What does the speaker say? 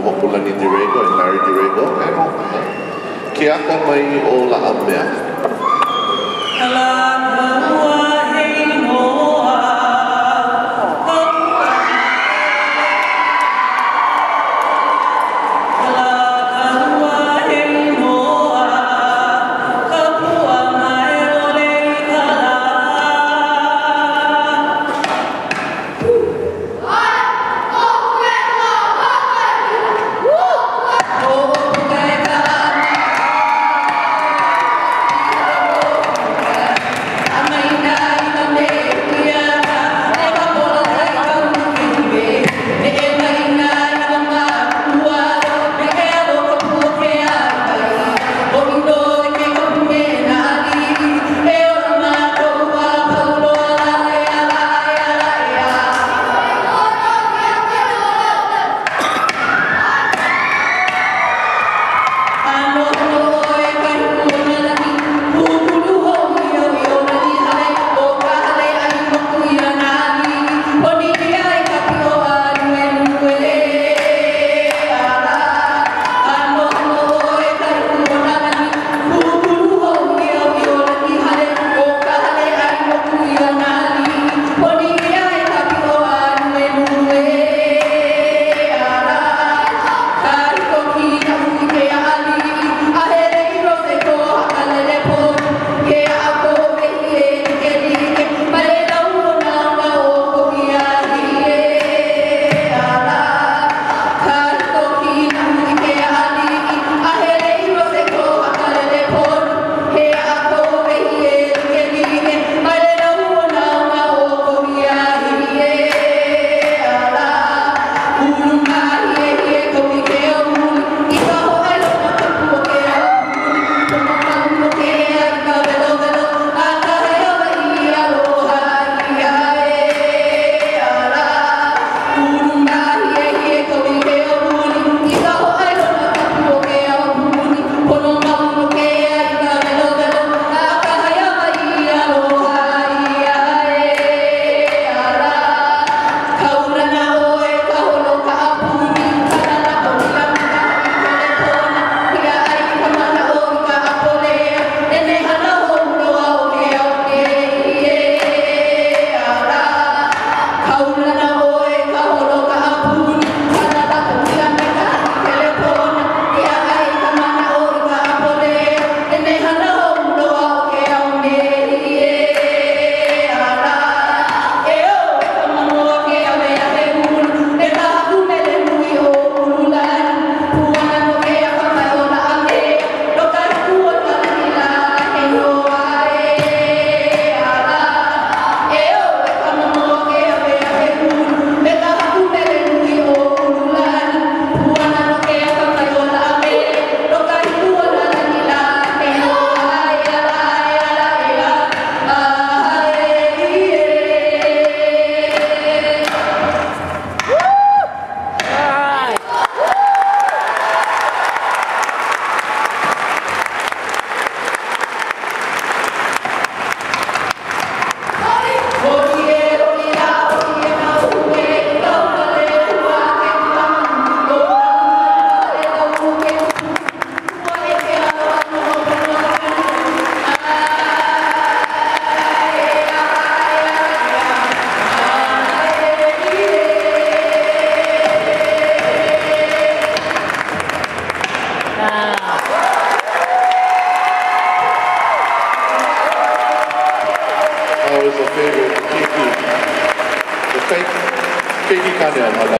Hopulani Dirego and Larry Dirego and Ohana. Ke aka mai o la amea. Hello. Favorite, Kiki. The Kiki Kanel.